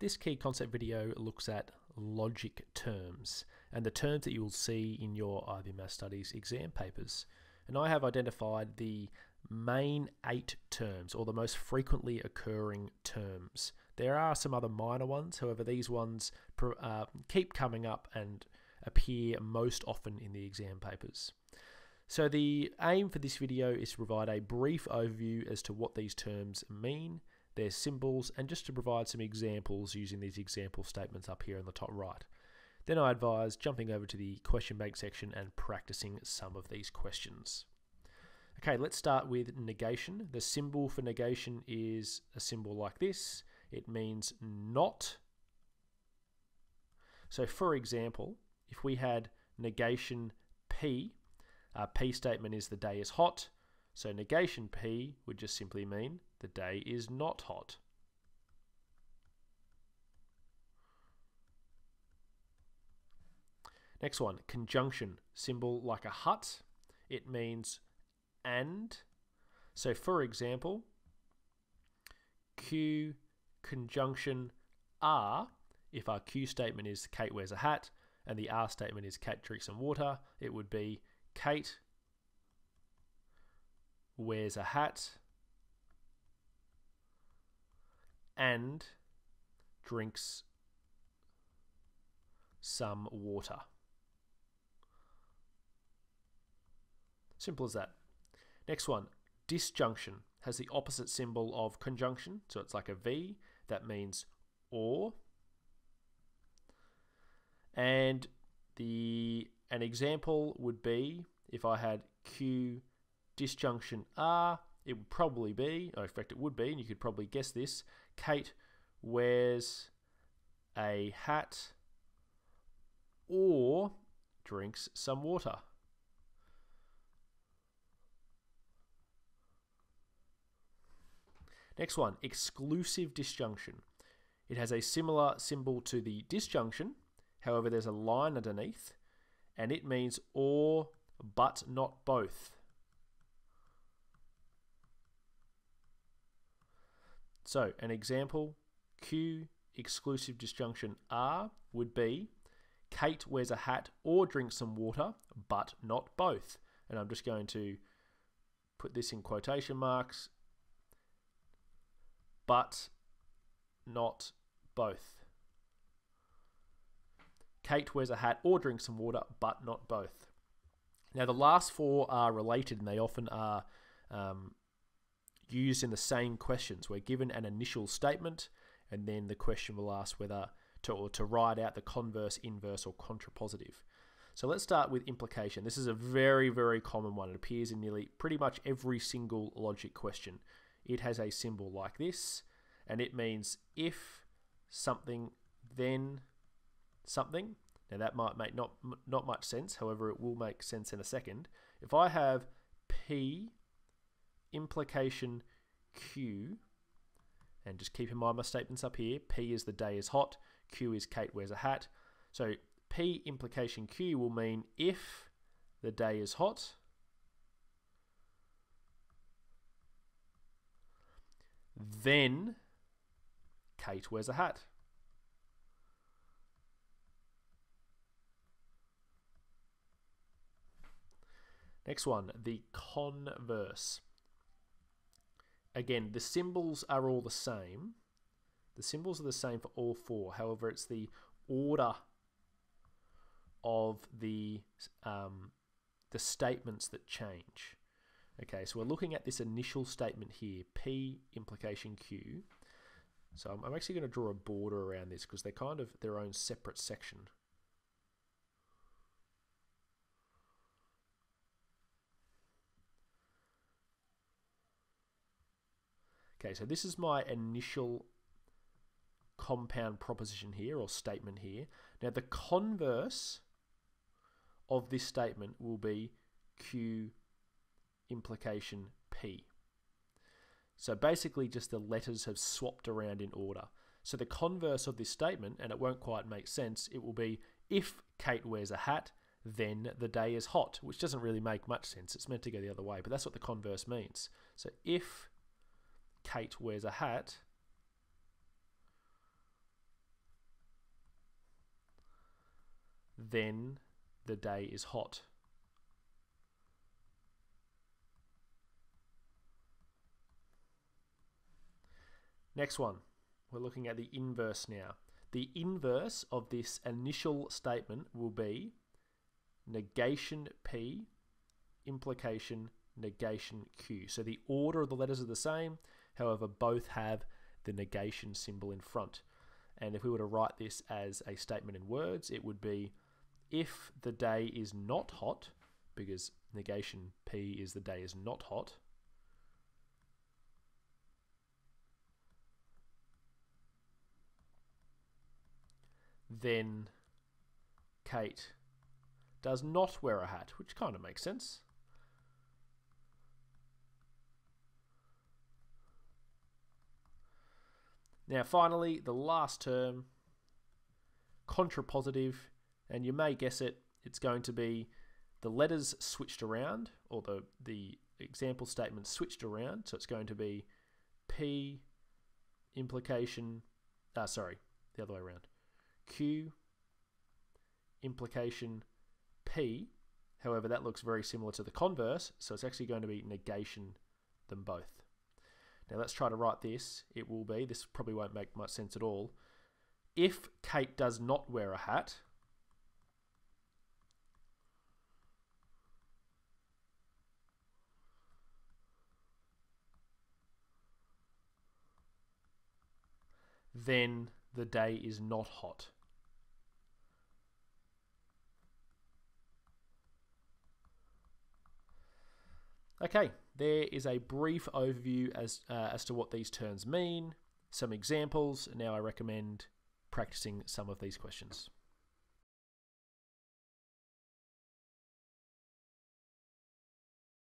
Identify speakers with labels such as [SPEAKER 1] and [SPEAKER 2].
[SPEAKER 1] This key concept video looks at logic terms and the terms that you will see in your IB Maths Studies exam papers. And I have identified the main eight terms or the most frequently occurring terms. There are some other minor ones, however, these ones uh, keep coming up and appear most often in the exam papers. So the aim for this video is to provide a brief overview as to what these terms mean, their symbols, and just to provide some examples using these example statements up here in the top right. Then I advise jumping over to the question bank section and practicing some of these questions. Okay, let's start with negation. The symbol for negation is a symbol like this. It means not. So for example, if we had negation P, our P statement is the day is hot, so negation P would just simply mean the day is not hot. Next one, conjunction, symbol like a hut. It means and. So for example, Q conjunction R, if our Q statement is Kate wears a hat and the R statement is Kate drinks some water, it would be Kate wears a hat and drinks some water. Simple as that. Next one, disjunction has the opposite symbol of conjunction, so it's like a V, that means or. And the an example would be if I had Q disjunction R, it would probably be, in fact it would be, and you could probably guess this, Kate wears a hat or drinks some water. Next one, exclusive disjunction. It has a similar symbol to the disjunction, however there's a line underneath, and it means or but not both. So an example, Q exclusive disjunction R would be Kate wears a hat or drinks some water, but not both. And I'm just going to put this in quotation marks but not both. Kate wears a hat or drinks some water, but not both. Now, the last four are related and they often are um, used in the same questions. We're given an initial statement, and then the question will ask whether to, or to write out the converse, inverse, or contrapositive. So let's start with implication. This is a very, very common one. It appears in nearly pretty much every single logic question it has a symbol like this, and it means if something, then something. Now that might make not not much sense. However, it will make sense in a second. If I have P implication Q, and just keep in mind my statements up here. P is the day is hot. Q is Kate wears a hat. So P implication Q will mean if the day is hot, Then Kate wears a hat. Next one, the converse. Again, the symbols are all the same. The symbols are the same for all four. However, it's the order of the um, the statements that change. Okay, so we're looking at this initial statement here, P implication Q. So I'm, I'm actually going to draw a border around this because they're kind of their own separate section. Okay, so this is my initial compound proposition here or statement here. Now the converse of this statement will be Q implication P. So basically just the letters have swapped around in order. So the converse of this statement, and it won't quite make sense, it will be if Kate wears a hat, then the day is hot, which doesn't really make much sense. It's meant to go the other way, but that's what the converse means. So if Kate wears a hat. Then the day is hot. Next one. We're looking at the inverse now. The inverse of this initial statement will be negation P, implication, negation Q. So the order of the letters are the same however, both have the negation symbol in front. And if we were to write this as a statement in words, it would be if the day is not hot, because negation P is the day is not hot, then Kate does not wear a hat, which kind of makes sense. Now, finally, the last term, contrapositive, and you may guess it, it's going to be the letters switched around, or the, the example statement switched around. So it's going to be P implication, uh, sorry, the other way around. Q implication P. However, that looks very similar to the converse, so it's actually going to be negation them both. Now let's try to write this. It will be, this probably won't make much sense at all. If Kate does not wear a hat, then the day is not hot. Okay, there is a brief overview as, uh, as to what these terms mean, some examples. Now I recommend practicing some of these questions.